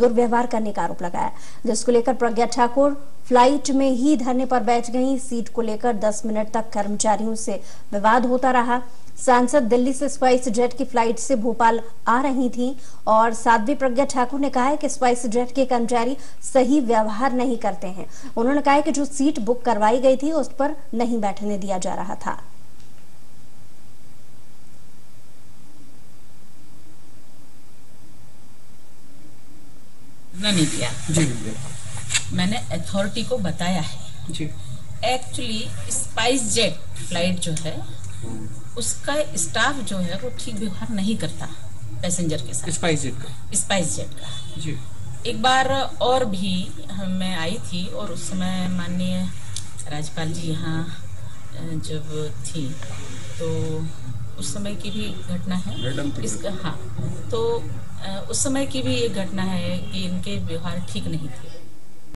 दुर्व्यवहार करने का आरोप लगाया। जिसको लेकर प्रज्ञा ठाकुर फ़्लाइट में ही धरने पर बैठ गई। सीट को लेकर 10 मिनट तक कर्मचारियों से विवाद होता रहा। सांसद दिल्ली से स्पाइस जेट की फ़्लाइट से भोपाल आ रही थी और साध्वी प्रज्ञा ठाकुर ने कहा है कि स्पाइस जेट के कर्मचारी सही व्यवहार नहीं करते हैं। उन्होंने कहा है कि जो सीट बुक करवाई गई थी, उस पर नहीं बैठने दिया जा रहा था। नहीं किया। जी मैंने अथॉरिटी को बताया है। जी। एक्चुअली स्पाइस जेट फ़्लाइट जो है उसका स्टाफ जो है वो ठीक व्यवहार नहीं करता पैसेंजर के साथ। स्पाइस जेट का। स्पाइस जेट का। जी। एक बार और भी मैं आई थी और उस समय माननीय राज्यपाल जी यहाँ जब थी तो उस समय की भी घटना है। इसका हाँ तो उस समय की भी एक घटना है कि इनके व्यवहार ठीक नहीं थे।